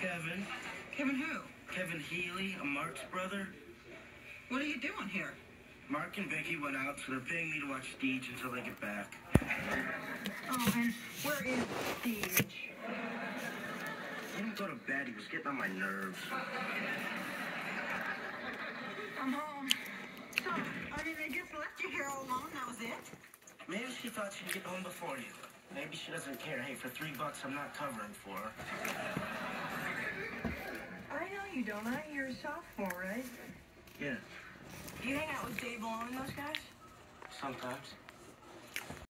Kevin. Kevin who? Kevin Healy, a Mark's brother. What are you doing here? Mark and Becky went out, so they're paying me to watch Deej until they get back. Oh, and where is Steve? He didn't go to bed. He was getting on my nerves. I'm home. So, I mean, they just left you here all alone. That was it? Maybe she thought she'd get home before you. Maybe she doesn't care. Hey, for three bucks, I'm not covering for her. Don't. I you're a sophomore, right? Yeah, Do You hang out with Dave Malone and those guys? sometimes.